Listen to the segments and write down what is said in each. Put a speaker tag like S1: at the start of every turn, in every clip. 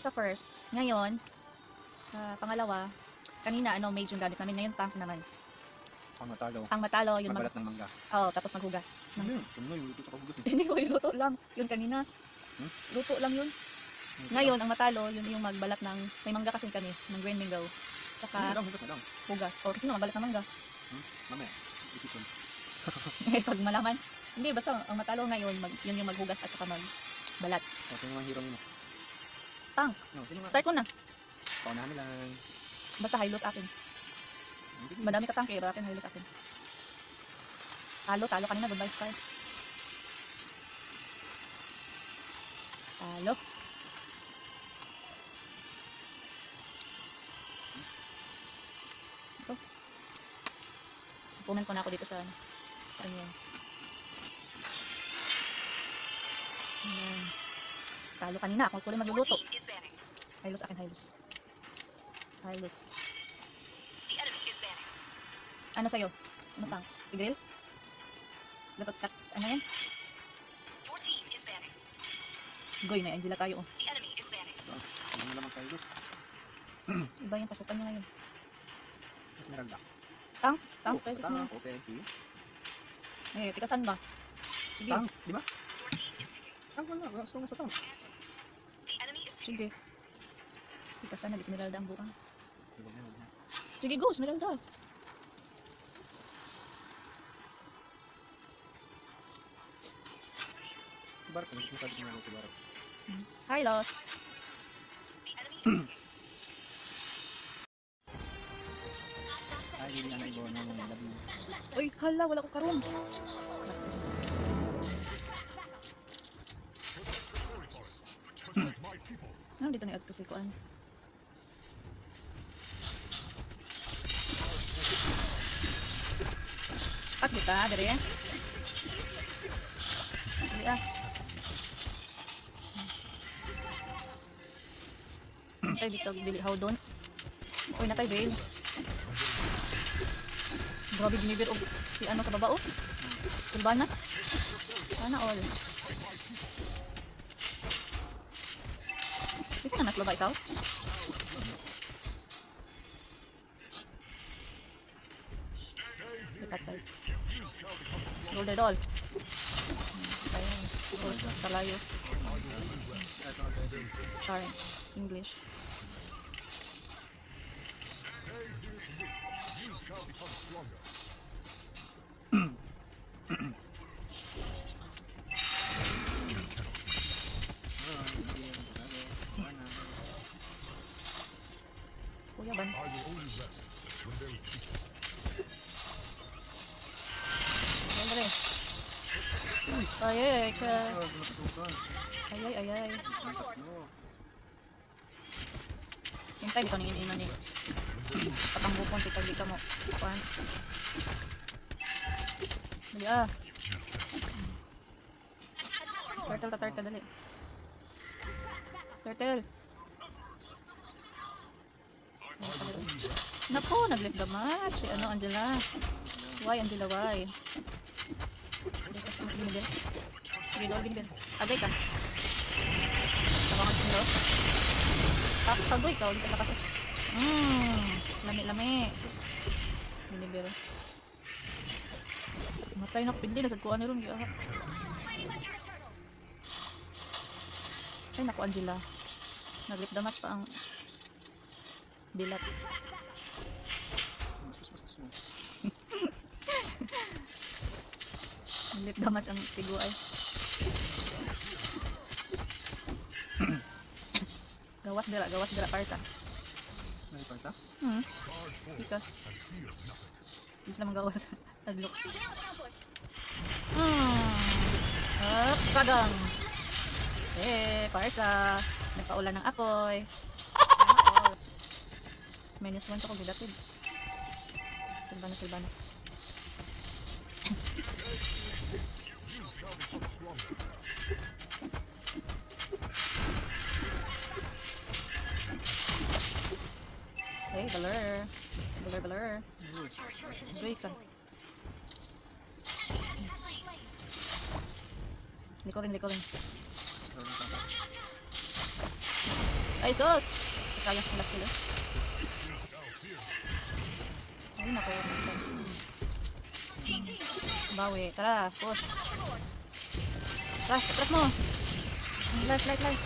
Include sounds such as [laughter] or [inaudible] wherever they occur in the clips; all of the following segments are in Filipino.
S1: sa first. Ngayon, sa pangalawa, kanina ano mage yung gamit namin. Ngayon tank naman.
S2: Ang matalo.
S1: Ang matalo, yun mag...
S2: Magbalat ng mangga.
S1: Oh, tapos maghugas.
S2: Ano yun? Tunoy, luto sa eh.
S1: Hindi ko [laughs] yung luto lang. Yun kanina.
S2: Hmm?
S1: Luto lang yun. Ngayon, ang matalo, yun yung magbalat ng... May mangga kasi kami, ng green mango.
S2: Ano
S1: Tsaka
S2: lang, hugas na lang.
S1: hugas. O, kasi magbalat ng mangga.
S2: Mamaya, decision. [laughs]
S1: Pag malaman. Hindi, basta ang matalo ngayon, mag, yun yung maghugas at saka magbalat.
S2: O, sino ang hero mo?
S1: Tank.
S2: No, sino nga?
S1: Start ko na.
S2: Paunahan nila.
S1: Basta high low sa akin. Madami ka tank eh, akin high low sa akin. Talo, talo kanina, goodbye start. Talo. Ito. Punan ko na ako dito sa ano. Ano yan. Ayan. Talo kanina, ako
S3: Your
S1: magluluto. sa akin,
S3: is banning.
S1: Ano sa'yo? Ano tang? I-grill? Dapat kat, ano yan?
S3: Your team is banning.
S1: Goy, may Angela tayo. Oh.
S2: Ano na naman sa'yo? [clears throat]
S1: Iba yung pasukan niya ngayon.
S2: Esmeralda.
S1: Tang? Tang?
S2: Oh,
S1: mga.
S2: open, see?
S1: Eh, tika saan ba? Sige.
S2: Tang, di ba?
S3: Your team is picking.
S2: Tang, wala. Wala, so nga sa
S3: picking.
S1: Sige. Tika saan nag-Esmeralda ang buka.
S2: Di ba, meron na.
S1: Sige, go, Esmeralda.
S2: Si Barats, ano? Sinasabi ko nga si Barats.
S1: Hi, Los.
S2: Ay, hindi na ibo na mga labi.
S1: Uy, hala, wala ko karon. Bastos. Ano Agto si Kuan? At kita, dari ya. Dari ah. Tay dito dili how doon. Uy, natay bail. Grabe ginibir og si ano sa baba oh. Silvana. Sana all. Bisa na mas baba ikaw? Lipat tayo. Golder doll. Tayo. Talayo. Charm. English. Kuya ban. Eh. Ay, ay, ay, ka. Ay, ay, ay, ay. Hintay, bitaw ning ino ni. Patanggupon, titag di ka mo. Kuan. Dali ah. Turtle ta turtle, dali. Turtle. Naku, nag-lift the match. Si ano, Angela. Why, Angela, why? Mas binibin. Doon binibin. Agay ka. Tabangan ko doon. Tapos tagoy ka, ulit ka lakas. Mmm, lami-lami. Sus. Binibiro. Matay na pindi, nasad ko ano. Giaha. Ay, naku, Angela. Nag-lip the match pa ang Nag-lip the match ang tiguay. gawas dira, gawas dira parsa.
S2: May parsa?
S1: Hmm. Because hindi sila magawas. Adlok. [laughs] Hmm. Up, kagang. Eh, parsa. Nagpaulan ng apoy. Minus one to ko gidatid. Silbana, silbana. Hey, baler. Baler, baler. Enjoy ka. Liko rin, liko rin.
S2: Ikaw ng parsa.
S1: Ay, sus! Sayang sa last kill eh. Ay, naku. Bawi. Tara, push. Tras, tras mo. Life, life, life.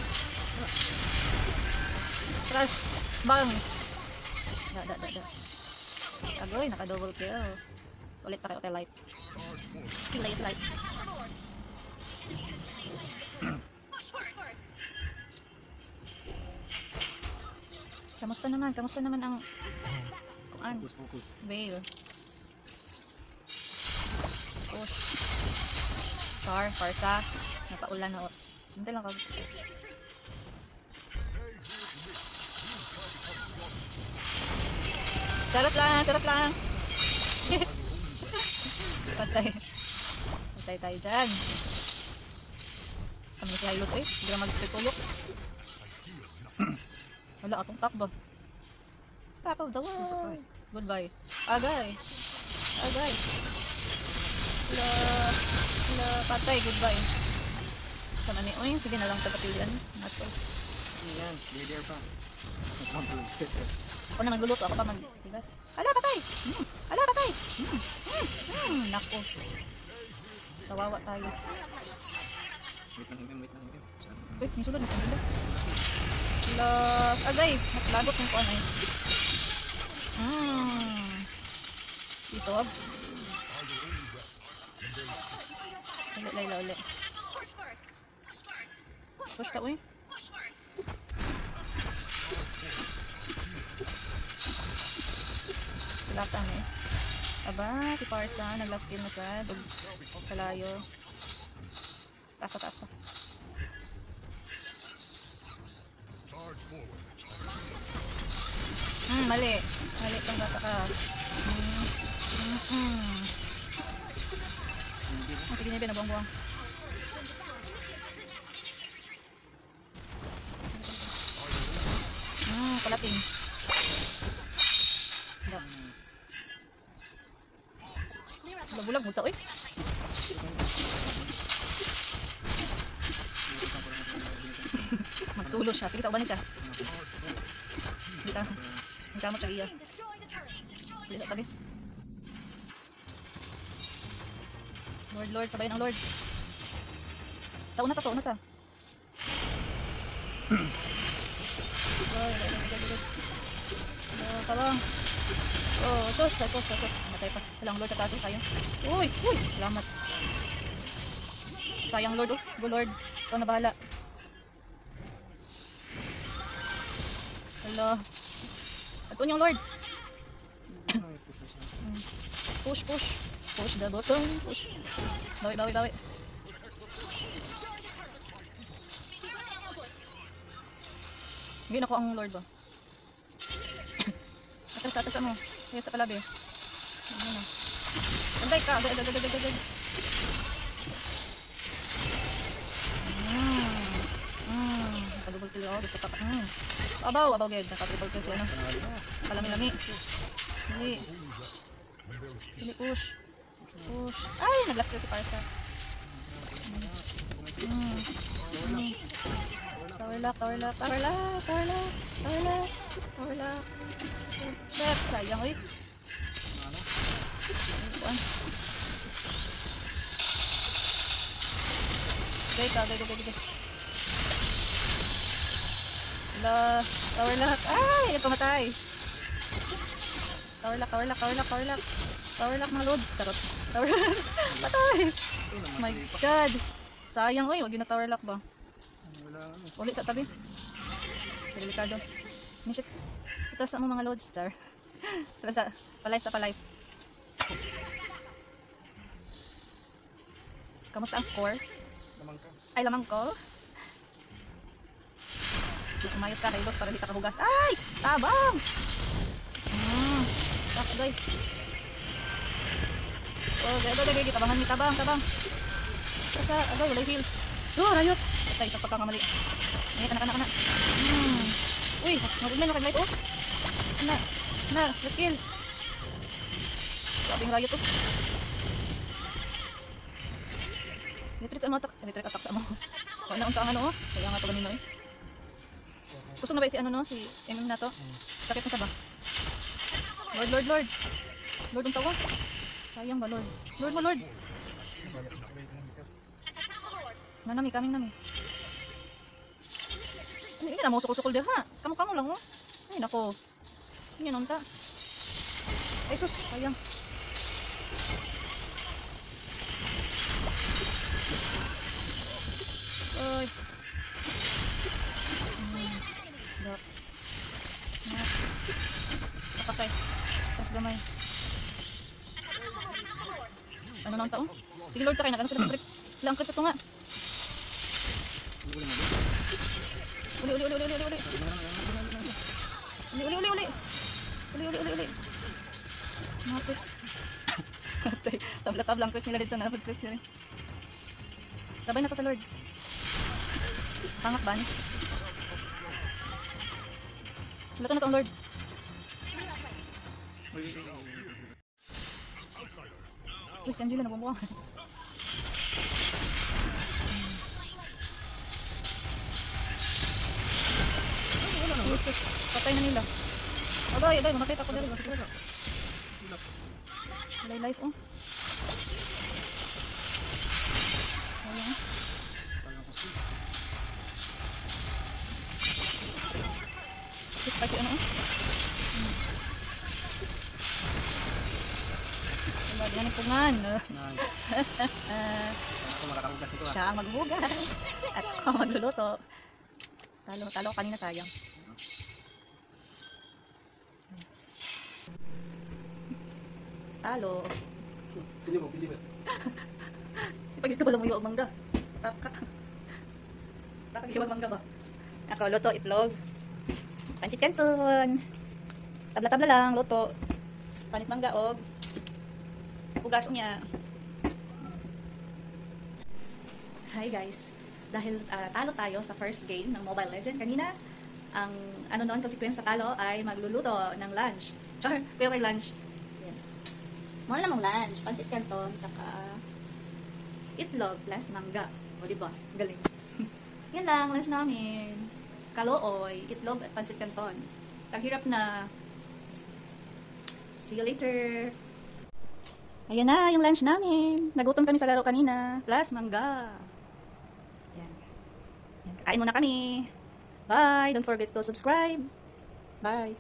S1: Tras. Bang. Da, da, da, da. Agoy, naka-double kill. Ulit tayo tayo life. Kill is life. Kamusta naman? Kamusta naman ang kuan?
S2: Focus, focus.
S1: Veil. Push. Far, farsa. Napaulan na. Hindi lang kag. Charot lang, charot lang. [laughs] Patay. Patay tayo dyan. Kami si Hylos eh. Hindi na magpipulok. [clears throat] Wala atong top ba? Top of the world. Goodbye. Agay. Agay. La, la, patay. Goodbye. Sa mani. Uy, sige na lang tagapilian. Nato.
S2: Yan? Stay there pa.
S1: Ako na magluluto. Ako pa magtigas. Ala, patay! Hmm. Ala, patay! Hmm. Hmm. Hmm. Nako. Kawawa tayo.
S2: Wait lang, wait lang. Saan?
S1: Uy, may sulod na sa nila. La, agay. Lagot ng kuan ay. Hmm. Isob. Uli, Layla, uli. Push ka, uy. Latan eh. Aba, si Parsa, nag-last kill na siya. Dug, kalayo. Taas ta, taas ta. Hmm, mali. Mali itong bata ka. Hmm. Hmm. hmm. Oh, sige niya, pinabuang-buang. Hmm, kalating. Bulag-bulag mo ta, uy. Magsulo siya. Sige, sa uban siya. Hindi ka. Hindi ka mo siya iya. Hindi sa tabi. Lord, Lord, sabayan ang Lord. Taon na ta, taon na ta. Oh, talong. Oh, sus, sus, sus. Matay pa. Walang Lord sa taas, eh, sayang. Uy, uy, salamat. Sayang Lord, oh. Go Lord. Ikaw na bahala. Hala. Atun yung Lord.
S2: Ay, push na siya.
S1: Push, push. Push the button. Push. Bawi, bawi, bawi. Hindi na ko ang Lord [coughs] ba? Atras, atras mo. Kaya sa palabi. Ano na. Agay ka. Mm. Mm. Nakadubol kill ako. Gusto pa pa. Mm. Abaw, abaw, ged. Nakadubol kill si ano. Palami-lami. Hindi. Hindi push. Ay, nag-last kill si Parsa. Mm. Mm. Tower lock, tower lock, tower lock, tower lock, tower lock, tower lock. Chef, sayang, uy. Gay ka, gay, gay, gay, gay. La, tower lock. Ay, ito matay. Tower lock, tower lock, tower lock, tower lock. Tower lock mga loads. Charot. Tower lock. Patay. My god. Sayang, uy. Wag yun na tower lock ba? Uli sa tabi. Delikado. Ni shit. Atras mo mga loads, char. [laughs] Atras sa, palive sa palive. Kamusta ang score?
S2: Lamang ka.
S1: Ay, lamang ko. Umayos ka, Hylos, para di ka kahugas. Ay! Tabang! Hmm. Tak, gay. Oh, gay, gay, gay, gay. Tabangan ni tabang, tabang. Kasa, agay, wala heal. Oh, rayot. Patay, sa pagkakamali. Ay, kana, kana, kana. Hmm. Uy, mag-online na kag-light, oh. Kana, kana, last kill. Grabe yung rayot, oh. Retreat sa mga attack. Retreat attack sa mo. Kaya na unta ang ano, oh. Kaya nga to ganino, eh. Gusto na ba si ano no? Si MM na to? Sakit na siya ba? Lord, Lord, Lord. Lord, ang tawa. Sayang ba, Lord? Lord mo, Lord. Nanami, kaming nami. Ano, hindi na mo sukul-sukul din ha. Kamu-kamu lang mo. Ay, nako. Hindi nun ta. Ay, sus. Sayang. Ay. Hmm. Dok. Nak. Kapatay. Tapos gamay. Ano nang taon? Sige Lord, takay na. Ano sila sa crits? Ilang crits ito nga? Uli, uli, uli, uli, uli, uli. Uli, uli, uli, uli. Uli, uli, uli, uli. Mga crits. Tay, Tabla-tablang crits nila dito na. Crits nila. Sabay na to sa Lord. Pangak ba ni? Luto na tong Lord. Uy, si Angela sus, Patay na nila. Agay, agay, mamatay ako dali. Walay life, oh. Ayan. Hit pa si ano, oh. Wala, ginanipungan.
S2: Nice. Ako makakahugas nito ah.
S1: Siya ang maghugas. At ako magluluto. Talo, talo kanina sayang. Talo.
S2: Sino mo, pili ba? [laughs]
S1: Ipagis ka pala mo yung mangga. Taka mangga ba? Ako, luto, itlog. Pansit canton. Tabla-tabla lang, luto. Panit mangga, og. Hugas niya. Hi guys. Dahil ah, talo tayo sa first game ng Mobile Legend kanina, ang ano noon consequence sa talo ay magluluto ng lunch. Char, kuya may lunch. Yan. Muna namang lunch, pansit canton, tsaka itlog plus mangga. O diba? Galing. [laughs] Yan lang, lunch namin. Kalooy, itlog at pansit canton. Taghirap na. See you later. Ayan na, yung lunch namin. Nagutom kami sa laro kanina. Plus mangga. Yan. Yan. Kain muna kami. Bye. Don't forget to subscribe. Bye.